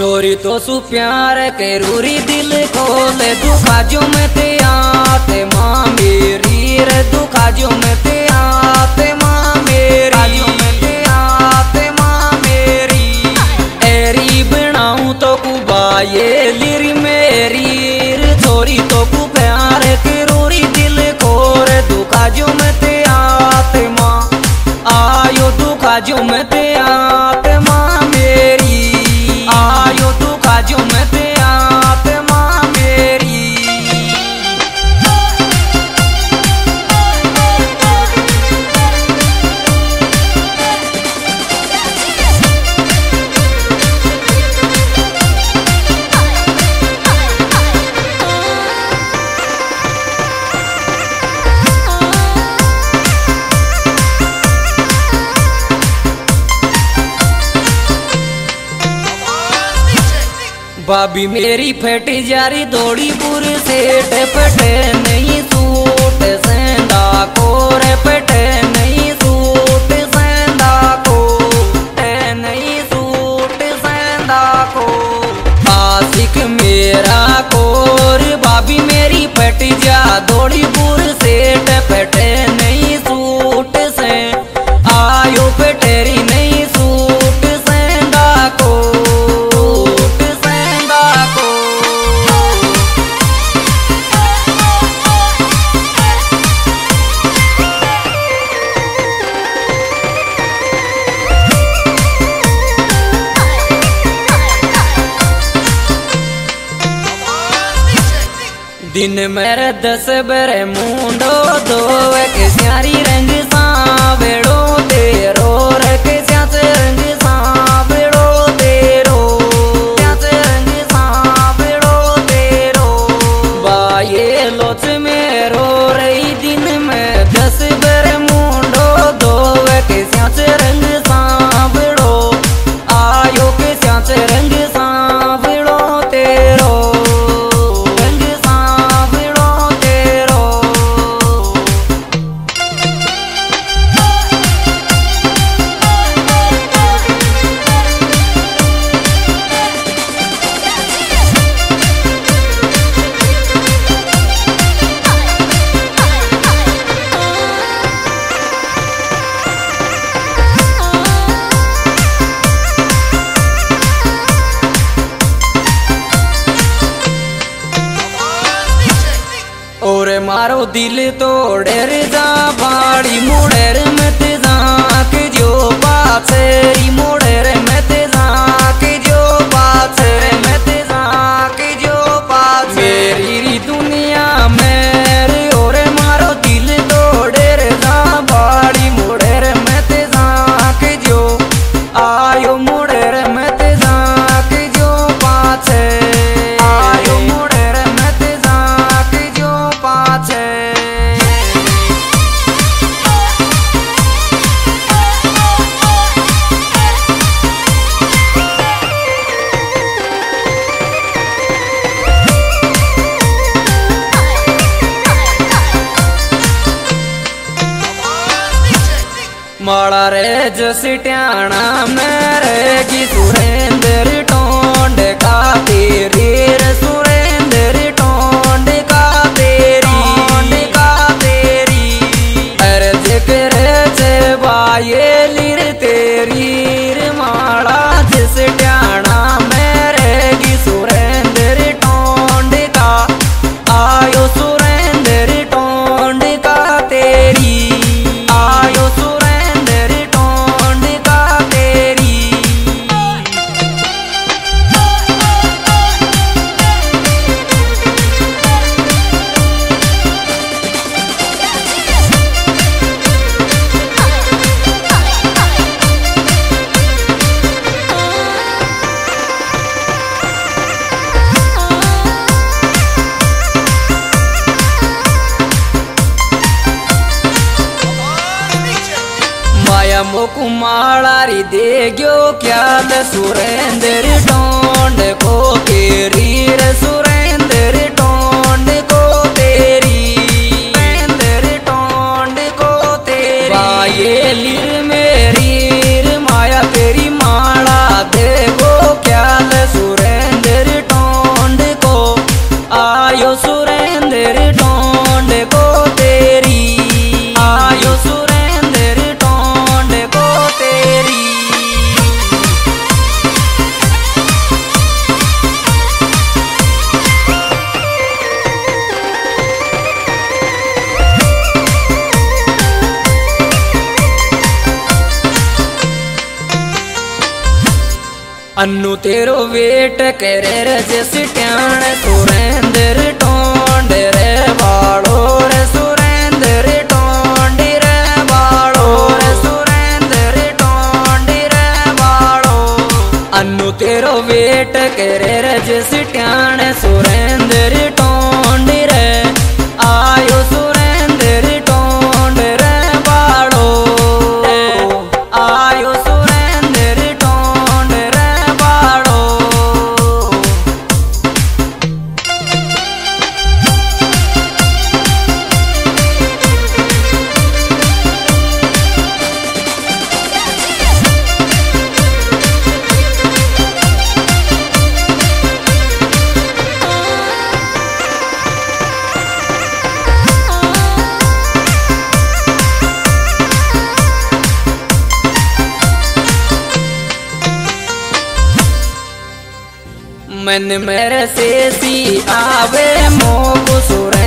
चोरी तो सु प्यार के रूरी दिल खोले, दुखा जो में ते आते, माँ मेरी रे, दुखा जो में ते आते, माँ मेरी। ते आते माँ मेरी एरी बनाऊँ तो कुबा ये लिरी मेरी चोरी तो कु प्यार के रूरी दिल खोर, दुखा जो में ते आते, माँ। आयो दुखा जो में ते भाभी मेरी फट जारी दौड़ी बुर से टपटे नहीं दिन मेरे दस बरे मुंडो दो के स्यारी रंग सावेड़ो तेरो रे। के स्यास रंग तेरो स्यास रंग सावेड़ो तेरो बाये लोच मेरो मारो दिल तोड़े रे जा बाड़ी मुड़े रे मत जाक जो बात से मोड़े रे माड़ा रे जसिट्याणा मेरे की सुरेंद्र टोंड का तेरी रे माया मुकुमारी दे गयो क्या सुरेंद्र टोंड को? अन्नू तेरो वेट करे रे जैसे ट्याण सुरेंद्र टोंड रे बाड़ो रे सुरेंद्र टोंड रे बाड़ो रे सुरेंद्र टोंड रे बाड़ो अन्नू तेरो वेट करे रे जैसे ट्याण मन मेरे से सी आवे मोह सुर